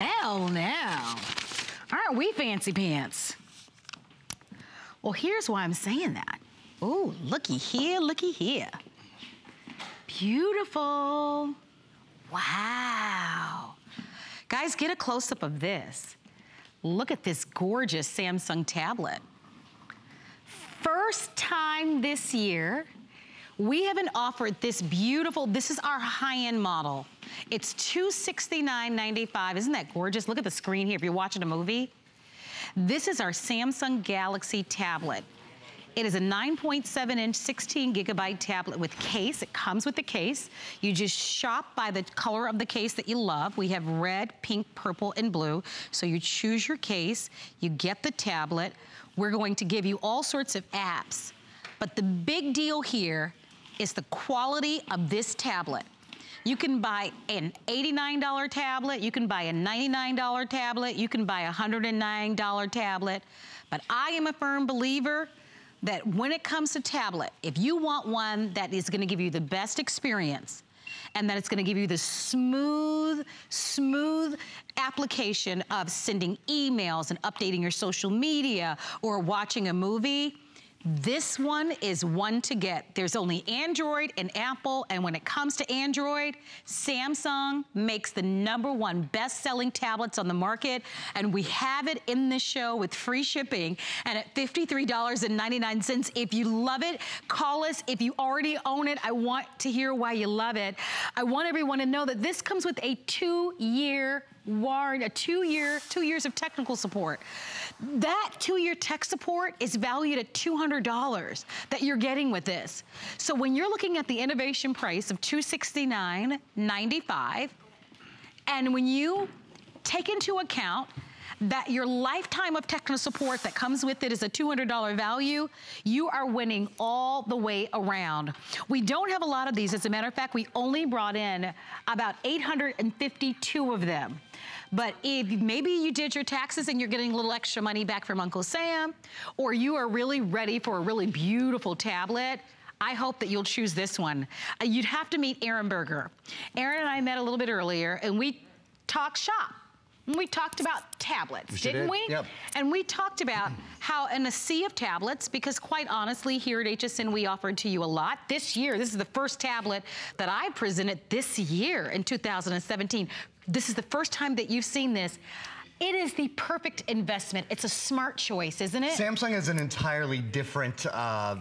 Hell now. Aren't we fancy pants? Well, here's why I'm saying that. Ooh, looky here, looky here. Beautiful. Wow. Guys, get a close-up of this. Look at this gorgeous Samsung tablet. First time this year, we haven't offered this beautiful, this is our high-end model. It's $269.95. Isn't that gorgeous? Look at the screen here if you're watching a movie. This is our Samsung Galaxy tablet. It is a 9.7 inch, 16 gigabyte tablet with case. It comes with the case. You just shop by the color of the case that you love. We have red, pink, purple, and blue. So you choose your case, you get the tablet. We're going to give you all sorts of apps. But the big deal here is the quality of this tablet. You can buy an $89 tablet, you can buy a $99 tablet, you can buy a $109 tablet. But I am a firm believer that when it comes to tablet, if you want one that is gonna give you the best experience, and that it's gonna give you the smooth, smooth application of sending emails and updating your social media or watching a movie, this one is one to get. There's only Android and Apple, and when it comes to Android, Samsung makes the number one best-selling tablets on the market, and we have it in this show with free shipping and at $53.99. If you love it, call us. If you already own it, I want to hear why you love it. I want everyone to know that this comes with a two-year warranty, a two-year, two years of technical support. That two-year tech support is valued at $200 that you're getting with this. So when you're looking at the innovation price of $269.95, and when you take into account that your lifetime of technical support that comes with it is a $200 value, you are winning all the way around. We don't have a lot of these. As a matter of fact, we only brought in about 852 of them. But if maybe you did your taxes and you're getting a little extra money back from Uncle Sam, or you are really ready for a really beautiful tablet, I hope that you'll choose this one. Uh, you'd have to meet Aaron Berger. Aaron and I met a little bit earlier and we talked shop. We talked about tablets, we didn't did. we? Yep. And we talked about how in a sea of tablets, because quite honestly, here at HSN, we offered to you a lot. This year, this is the first tablet that I presented this year in 2017. This is the first time that you've seen this. It is the perfect investment. It's a smart choice, isn't it? Samsung is an entirely different uh,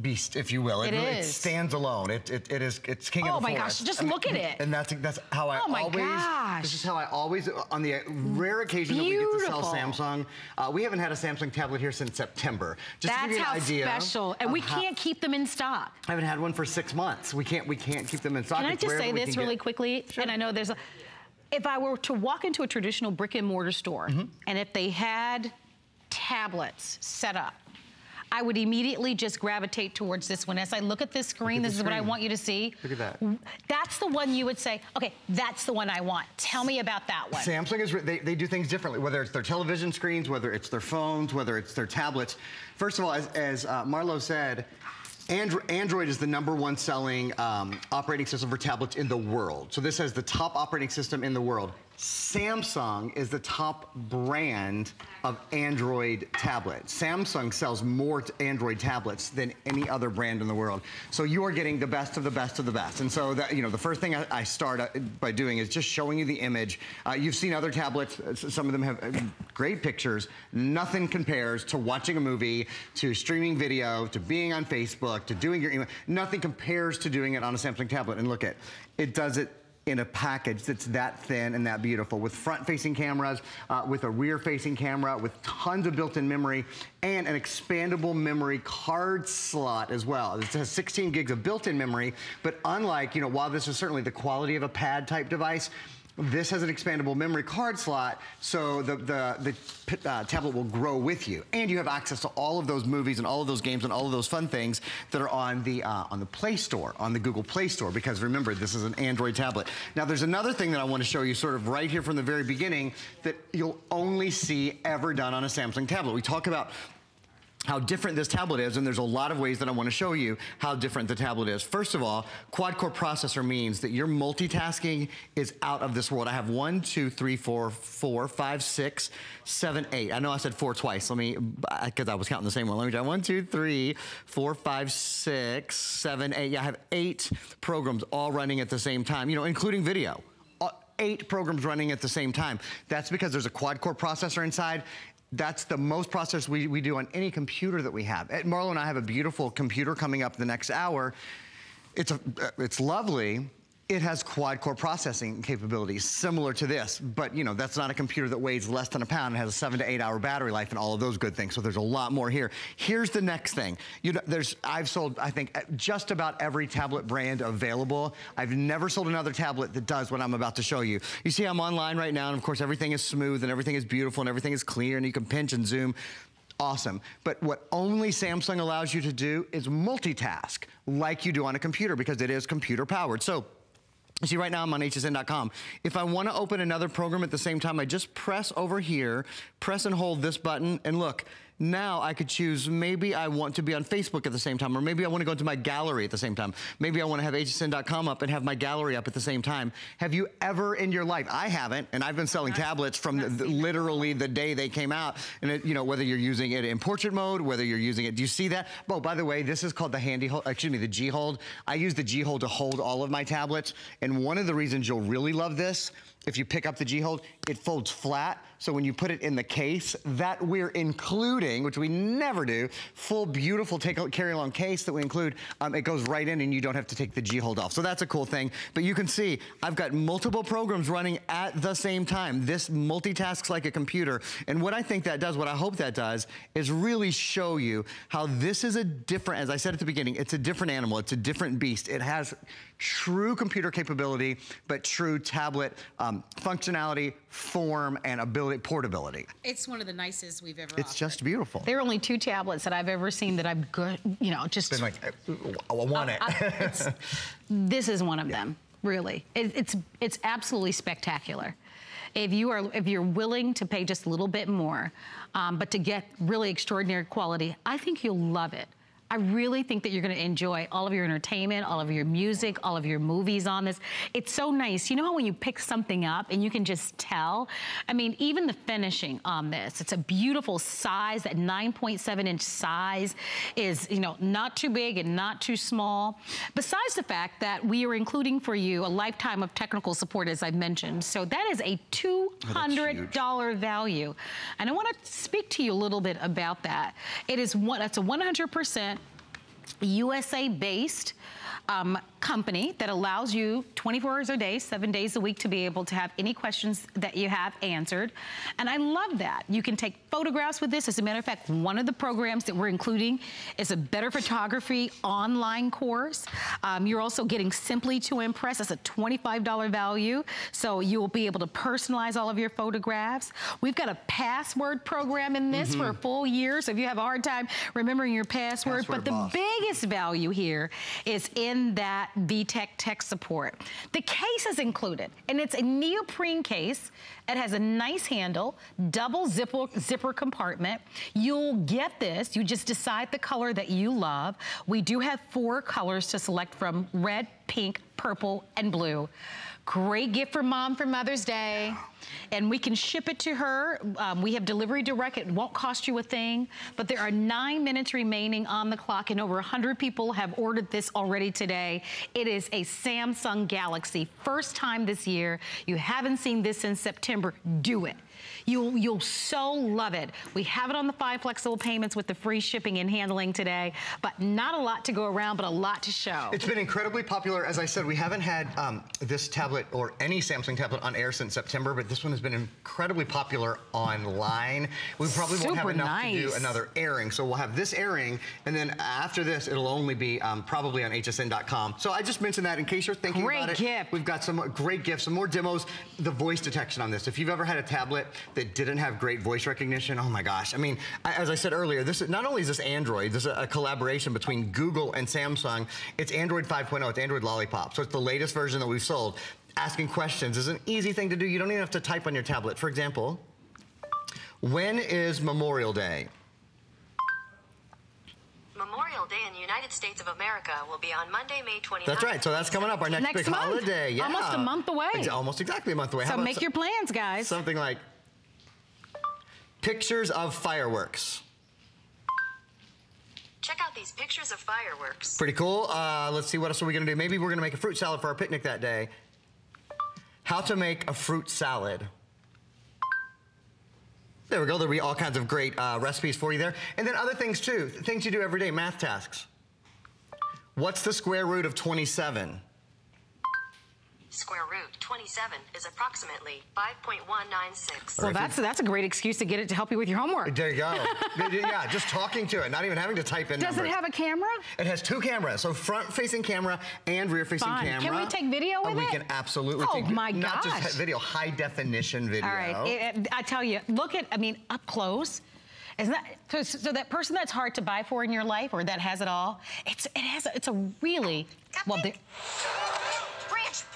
beast, if you will. It really, is. It stands alone. It, it, it is, it's king Oh of the forest. Oh my gosh, just I mean, look at it. And that's, that's how I Oh my always, gosh. this is how I always, on the rare occasion that we get to sell Samsung, uh, we haven't had a Samsung tablet here since September. Just to That's give you an idea. That's how special. And we can't keep them in stock. I haven't had one for six months. We can't, we can't keep them in stock. Can I just say this really get- quickly? Sure. And I know there's a, if I were to walk into a traditional brick and mortar store, Mm-hmm. and if they had tablets set up, I would immediately just gravitate towards this one. As I look at this screen, at this the is what I want you to see. Look at that. That's the one you would say, okay, that's the one I want. Tell me about that one. Samsung is, they, they do things differently, whether it's their television screens, whether it's their phones, whether it's their tablets. First of all, as, as uh, Marlo said, Andro Android is the number one selling um, operating system for tablets in the world. So this has the top operating system in the world. Samsung is the top brand of Android tablets. Samsung sells more Android tablets than any other brand in the world. So you are getting the best of the best of the best. And so that, you know, the first thing I, I start uh, by doing is just showing you the image. Uh, you've seen other tablets. uh, Some of them have uh, great pictures. Nothing compares to watching a movie, to streaming video, to being on Facebook, to doing your email. Nothing compares to doing it on a Samsung tablet. And look at, it does it in a package that's that thin and that beautiful with front-facing cameras, uh, with a rear-facing camera, with tons of built-in memory, and an expandable memory card slot as well. It has 16 gigs of built-in memory, but unlike, you know, while this is certainly the quality of a pad type device, this has an expandable memory card slot, so the, the, the uh, tablet will grow with you. And you have access to all of those movies and all of those games and all of those fun things that are on the, uh, on the Play Store, on the Google Play Store, because remember, this is an Android tablet. Now, there's another thing that I want to show you sort of right here from the very beginning that you'll only see ever done on a Samsung tablet. We talk about how different this tablet is, and there's a lot of ways that I want to show you how different the tablet is. First of all, quad-core processor means that your multitasking is out of this world. I have one, two, three, four, four, five, six, seven, eight. I know I said four twice. Let me, because I was counting the same one. Let me try. One, two, three, four, five, six, seven, eight. Yeah, I have eight programs all running at the same time, you know, including video eight programs running at the same time. That's because there's a quad-core processor inside that's the most process we, we do on any computer that we have. At Marlo and I have a beautiful computer coming up the next hour. It's, a, it's lovely, it has quad-core processing capabilities similar to this, but you know, that's not a computer that weighs less than a pound and has a seven to eight hour battery life and all of those good things. So there's a lot more here. Here's the next thing. You know, there's, I've sold, I think, just about every tablet brand available. I've never sold another tablet that does what I'm about to show you. You see I'm online right now, and of course everything is smooth and everything is beautiful and everything is clear and you can pinch and zoom awesome. But what only Samsung allows you to do is multitask like you do on a computer because it is computer powered. So See, right now I'm on hsn.com. If I want to open another program at the same time, I just press over here, press and hold this button, and look, now I could choose maybe I want to be on Facebook at the same time, or maybe I want to go into my gallery at the same time. Maybe I want to have hsn.com up and have my gallery up at the same time. Have you ever in your life, I haven't, and I've been selling tablets from the, the, literally the day they came out, and it, you know, whether you're using it in portrait mode, whether you're using it, do you see that? Oh, by the way, this is called the handy hold, excuse me, the G hold. I use the G hold to hold all of my tablets, and one of the reasons you'll really love this if you pick up the G-Hold, it folds flat. So when you put it in the case, that we're including, which we never do, full beautiful take carry along case that we include, um, it goes right in and you don't have to take the G-Hold off. So that's a cool thing. But you can see, I've got multiple programs running at the same time. This multitasks like a computer. And what I think that does, what I hope that does, is really show you how this is a different, as I said at the beginning, it's a different animal, it's a different beast. It has true computer capability, but true tablet um, functionality, form, and ability, portability. It's one of the nicest we've ever It's offered. just beautiful. There are only two tablets that I've ever seen that I've good, you know, just. Been like, I want it. I, this is one of yeah. them, really. It, it's it's absolutely spectacular. If you are if you're willing to pay just a little bit more, um, but to get really extraordinary quality, I think you'll love it. I really think that you're gonna enjoy all of your entertainment, all of your music, all of your movies on this. It's so nice. You know how when you pick something up and you can just tell? I mean, even the finishing on this, it's a beautiful size, that 9.7 inch size is, you know, not too big and not too small. Besides the fact that we are including for you a lifetime of technical support, as I mentioned. So that is a $200 oh, value. And I wanna speak to you a little bit about that. It is one, that's a 100% USA based um, company that allows you 24 hours a day, seven days a week to be able to have any questions that you have answered. And I love that. You can take photographs with this. As a matter of fact, one of the programs that we're including is a better photography online course. Um, you're also getting Simply to Impress. That's a $25 value. So you will be able to personalize all of your photographs. We've got a password program in this mm -hmm. for a mm-hmm. full year. So if you have a hard time remembering your password, password but the boss. biggest value here is in that VTech tech support. The case is included, and it's a neoprene case. It has a nice handle, double zipper, zipper compartment. You'll get this. You just decide the color that you love. We do have four colors to select from, red, pink, purple, and blue. Great gift for mom for Mother's Day. And we can ship it to her. Um, we have delivery direct. It won't cost you a thing. But there are nine minutes remaining on the clock and over 100 people have ordered this already today. It is a Samsung Galaxy. First time this year. You haven't seen this in September. Do it. You'll, you'll so love it. We have it on the five flexible payments with the free shipping and handling today, but not a lot to go around, but a lot to show. It's been incredibly popular. As I said, we haven't had um, this tablet or any Samsung tablet on air since September, but this one has been incredibly popular online. We probably Super won't have enough nice. to do another airing, so we'll have this airing, and then after this, it'll only be um, probably on hsn.com. So I just mentioned that in case you're thinking great about it. Great gift. We've got some great gifts, some more demos, the voice detection on this. If you've ever had a tablet that didn't have great voice recognition, oh my gosh. I mean, as I said earlier, this is, not only is this Android, this is a collaboration between Google and Samsung. It's Android 5.0, it's Android Lollipop. So it's the latest version that we've sold. Asking questions is an easy thing to do. You don't even have to type on your tablet. For example, when is Memorial Day? Memorial Day in the United States of America will be on Monday, May 29th. That's right. So that's coming up. Our next, Next big month. holiday. Yeah. Almost a month away. Ex- almost exactly a month away. So about make so- your plans, guys. Something like pictures of fireworks. Check out these pictures of fireworks. Pretty cool. Uh, let's see, what else are we gonna do? Maybe we're gonna make a fruit salad for our picnic that day. How to make a fruit salad. There we go. There'll be all kinds of great uh, recipes for you there. And then other things too, things you do every day, math tasks. What's the square root of 27? Square root 27 is approximately 5.196. well, that's that's a great excuse to get it to help you with your homework. There you go. yeah, just talking to it, not even having to type in Does numbers. it have a camera? It has two cameras, so front-facing camera and rear-facing Fun. camera. Can we take video Oh, with we it? We can absolutely Oh, take my not just video, high-definition video. All right, it- it- I tell you, look at, I mean, up close. Isn't that so, so? That person that's hard to buy for in your life, or that has it all, it's it has a, it's a really well. Cupcake?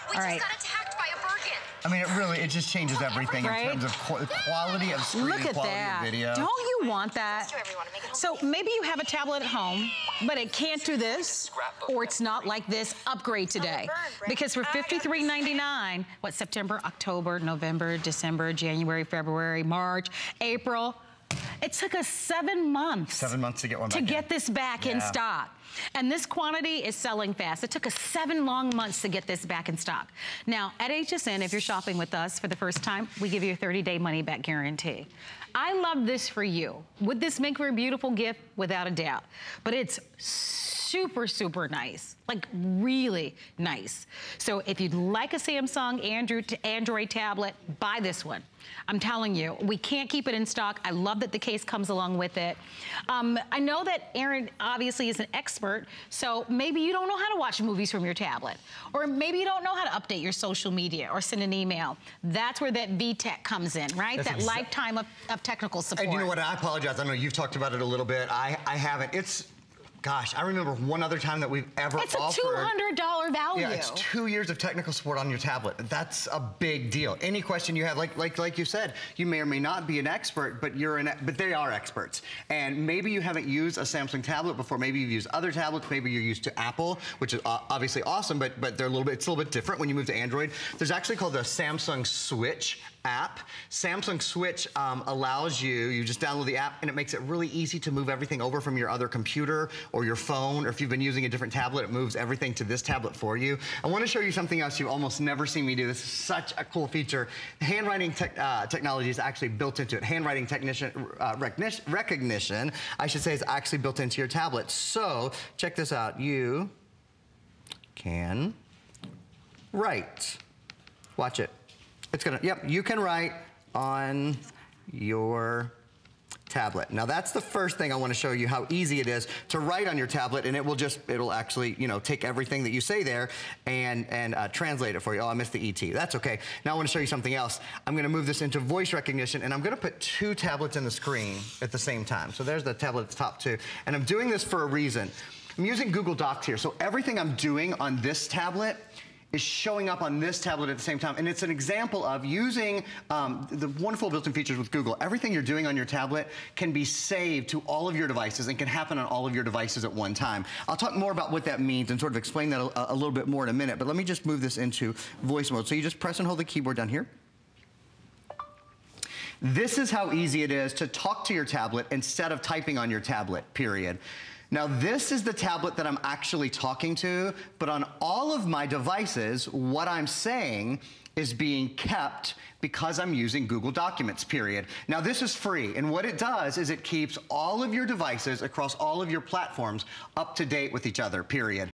They- Branch, we All just right. got attacked by a Birkin. I mean, it really, it just changes everything Right? in terms of qu- quality of screen, Look at quality that! of video. Don't you want that? Let's do everyone, make it So maybe you have a tablet at home, but it can't do this, or it's not like this. Upgrade oh, today, because for $53.99, what September, October, November, December, January, February, March, April. It took us seven months. Seven months to get one to in. get this back in stock. And this quantity is selling fast. It took us seven long months to get this back in stock. Now, at HSN, if you're shopping with us for the first time, we give you a 30-day money-back guarantee. I love this for you. Would this make for a beautiful gift? Without a doubt. But it's super, super nice. Like really nice. So if you'd like a Samsung Android, Android tablet, buy this one. I'm telling you, we can't keep it in stock. I love that the case comes along with it. Um, I know that Aaron obviously is an expert, so maybe you don't know how to watch movies from your tablet, or maybe you don't know how to update your social media or send an email. That's where that VTech comes in, right? That's that lifetime of, of technical support. And you know what? I apologize. I know you've talked about it a little bit. I, I haven't. It's, gosh, I remember one other time that we've ever It's a $200 value. Yeah, it's two years of technical support on your tablet. That's a big deal. Any question you have, like like like you said, you may or may not be an expert, but you're an but they are experts. And maybe you haven't used a Samsung tablet before. Maybe you've used other tablets. Maybe you're used to Apple, which is uh, obviously awesome, but but they're a little bit it's a little bit different when you move to Android. There's actually called the Samsung Switch app. Samsung Switch um, allows you, you just download the app and it makes it really easy to move everything over from your other computer or your phone, or if you've been using a different tablet, it moves everything to this tablet for you. I want to show you something else you've almost never seen me do. This is such a cool feature. Handwriting tech, uh, technology is actually built into it. Handwriting technician, uh, recognition, I should say, is actually built into your tablet. So check this out. You can write. Watch it. It's gonna, yep, you can write on your tablet. Now that's the first thing I wanna show you how easy it is to write on your tablet and it will just, it'll actually, you know, take everything that you say there and, and uh, translate it for you. Oh, I missed the ET. That's okay. Now I wanna show you something else. I'm gonna move this into voice recognition and I'm gonna put two tablets in the screen at the same time. So there's the tablet at the top two. And I'm doing this for a reason. I'm using Google Docs here. So everything I'm doing on this tablet is showing up on this tablet at the same time. And it's an example of using um, the wonderful built-in features with Google. Everything you're doing on your tablet can be saved to all of your devices and can happen on all of your devices at one time. I'll talk more about what that means and sort of explain that a, a little bit more in a minute, but let me just move this into voice mode. So you just press and hold the keyboard down here. This is how easy it is to talk to your tablet instead of typing on your tablet, period. Now, this is the tablet that I'm actually talking to, but on all of my devices, what I'm saying is being kept because I'm using Google Documents, period. Now, this is free, and what it does is it keeps all of your devices across all of your platforms up to date with each other, period.